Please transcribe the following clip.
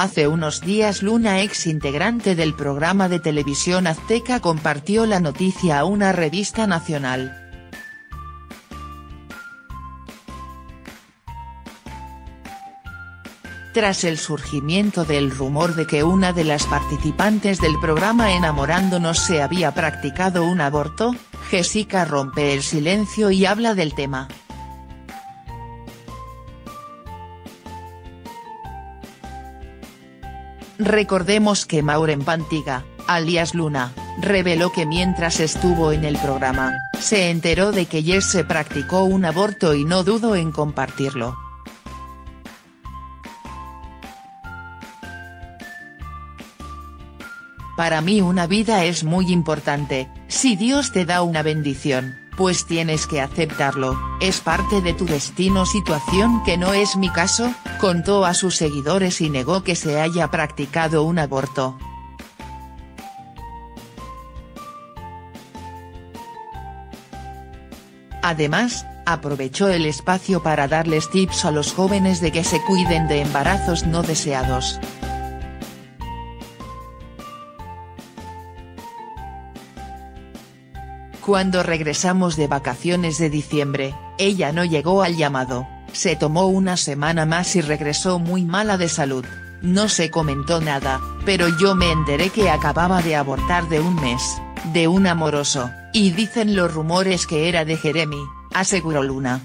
Hace unos días Luna ex integrante del programa de televisión Azteca compartió la noticia a una revista nacional. Tras el surgimiento del rumor de que una de las participantes del programa Enamorándonos se había practicado un aborto, Jessica rompe el silencio y habla del tema. Recordemos que Mauren Pantiga, alias Luna, reveló que mientras estuvo en el programa, se enteró de que Jess se practicó un aborto y no dudó en compartirlo. Para mí una vida es muy importante, si Dios te da una bendición, pues tienes que aceptarlo, es parte de tu destino situación que no es mi caso, contó a sus seguidores y negó que se haya practicado un aborto. Además, aprovechó el espacio para darles tips a los jóvenes de que se cuiden de embarazos no deseados. Cuando regresamos de vacaciones de diciembre, ella no llegó al llamado, se tomó una semana más y regresó muy mala de salud. No se comentó nada, pero yo me enteré que acababa de abortar de un mes, de un amoroso, y dicen los rumores que era de Jeremy, aseguró Luna.